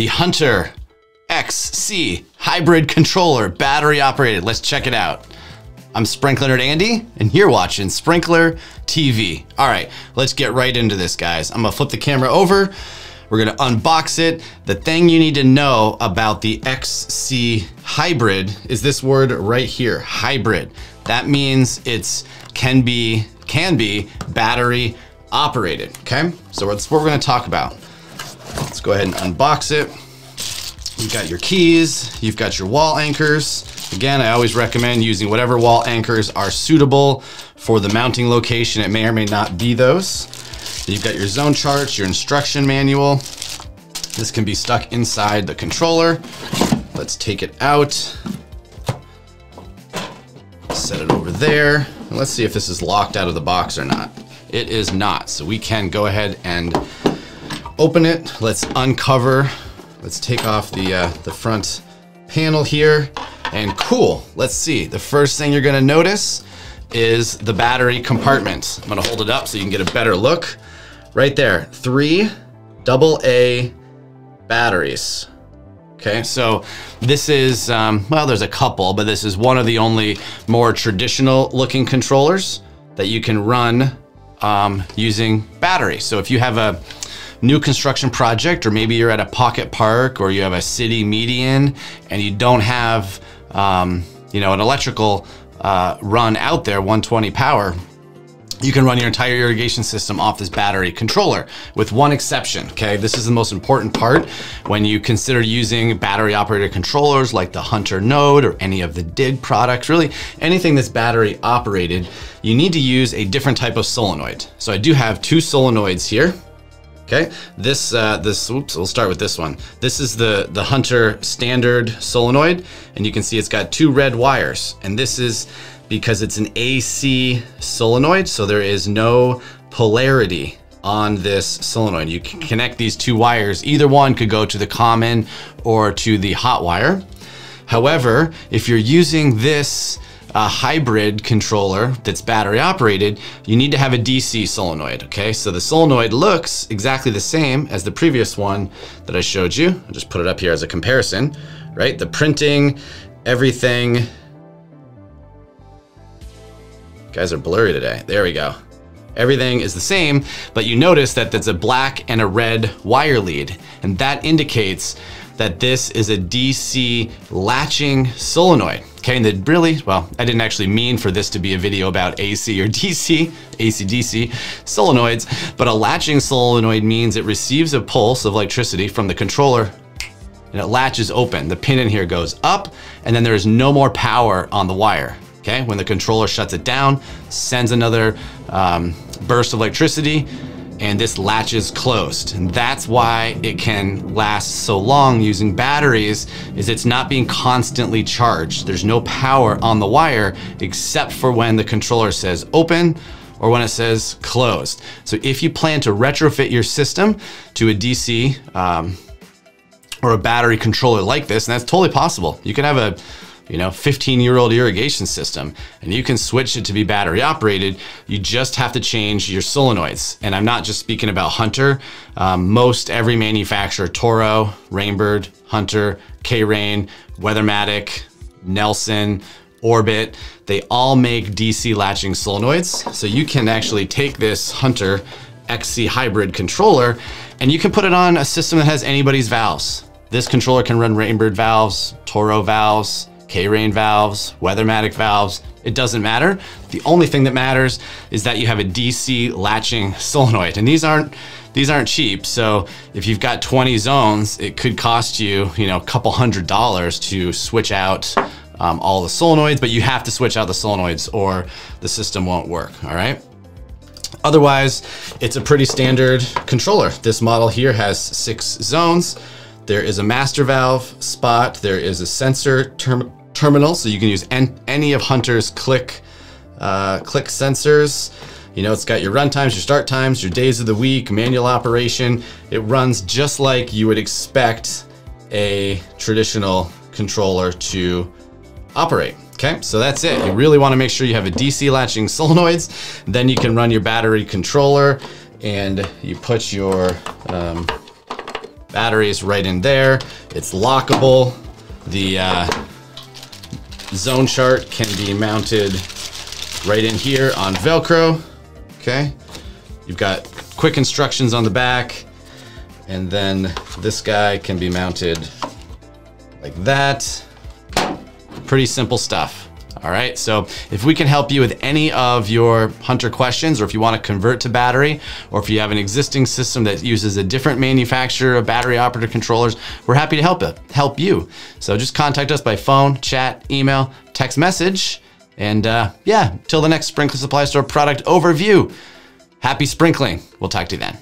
the Hunter XC hybrid controller, battery operated. Let's check it out. I'm Sprinkler Nerd Andy, and you're watching Sprinkler TV. All right, let's get right into this, guys. I'm gonna flip the camera over. We're gonna unbox it. The thing you need to know about the XC Hybrid is this word right here, hybrid. That means it's can be can be battery operated. Okay, so that's what we're gonna talk about. Let's go ahead and unbox it. You've got your keys, you've got your wall anchors. Again, I always recommend using whatever wall anchors are suitable for the mounting location. It may or may not be those. You've got your zone charts, your instruction manual. This can be stuck inside the controller. Let's take it out. Set it over there. And let's see if this is locked out of the box or not. It is not, so we can go ahead and open it. Let's uncover Let's take off the, uh, the front panel here and cool. Let's see. The first thing you're gonna notice is the battery compartment. I'm gonna hold it up so you can get a better look. Right there, three double A batteries. Okay, so this is, um, well, there's a couple, but this is one of the only more traditional looking controllers that you can run um, using battery. So if you have a new construction project, or maybe you're at a pocket park or you have a city median and you don't have, um, you know, an electrical uh, run out there, 120 power, you can run your entire irrigation system off this battery controller with one exception, okay? This is the most important part when you consider using battery operated controllers like the Hunter Node or any of the DIG products, really anything that's battery operated, you need to use a different type of solenoid. So I do have two solenoids here. Okay, this, uh, this, we'll start with this one. This is the, the Hunter standard solenoid, and you can see it's got two red wires. And this is because it's an AC solenoid, so there is no polarity on this solenoid. You can connect these two wires. Either one could go to the common or to the hot wire. However, if you're using this a hybrid controller that's battery operated, you need to have a DC solenoid, okay? So the solenoid looks exactly the same as the previous one that I showed you. I'll just put it up here as a comparison, right? The printing, everything. You guys are blurry today. There we go. Everything is the same, but you notice that there's a black and a red wire lead, and that indicates that this is a DC latching solenoid. Okay, and that really, well, I didn't actually mean for this to be a video about AC or DC, AC-DC solenoids, but a latching solenoid means it receives a pulse of electricity from the controller and it latches open. The pin in here goes up and then there is no more power on the wire. Okay, when the controller shuts it down, sends another um, burst of electricity, and this latch is closed. And that's why it can last so long using batteries is it's not being constantly charged. There's no power on the wire except for when the controller says open or when it says closed. So if you plan to retrofit your system to a DC um, or a battery controller like this, and that's totally possible. You can have a you know, 15 year old irrigation system and you can switch it to be battery operated. You just have to change your solenoids. And I'm not just speaking about Hunter. Um, most every manufacturer, Toro, Rainbird, Hunter, K-Rain, Weathermatic, Nelson, Orbit, they all make DC latching solenoids. So you can actually take this Hunter XC hybrid controller and you can put it on a system that has anybody's valves. This controller can run Rainbird valves, Toro valves, K-Rain valves, Weathermatic valves, it doesn't matter. The only thing that matters is that you have a DC latching solenoid. And these aren't these aren't cheap. So if you've got 20 zones, it could cost you, you know, a couple hundred dollars to switch out um, all the solenoids, but you have to switch out the solenoids or the system won't work, all right? Otherwise, it's a pretty standard controller. This model here has six zones. There is a master valve spot. There is a sensor term terminal, so you can use any of Hunter's Clik, uh, Clik sensors. You know, it's got your run times, your start times, your days of the week, manual operation. It runs just like you would expect a traditional controller to operate. Okay, so that's it. You really wanna make sure you have a DC latching solenoids. Then you can run your battery controller and you put your um, Batteries right in there. It's lockable. The uh, zone chart can be mounted right in here on Velcro. Okay. You've got quick instructions on the back. And then this guy can be mounted like that. Pretty simple stuff. All right, so if we can help you with any of your Hunter questions, or if you want to convert to battery, or if you have an existing system that uses a different manufacturer of battery operator controllers, we're happy to help it, help you. So just contact us by phone, chat, email, text message, and uh, yeah, till the next Sprinkler Supply Store product overview. Happy sprinkling. We'll talk to you then.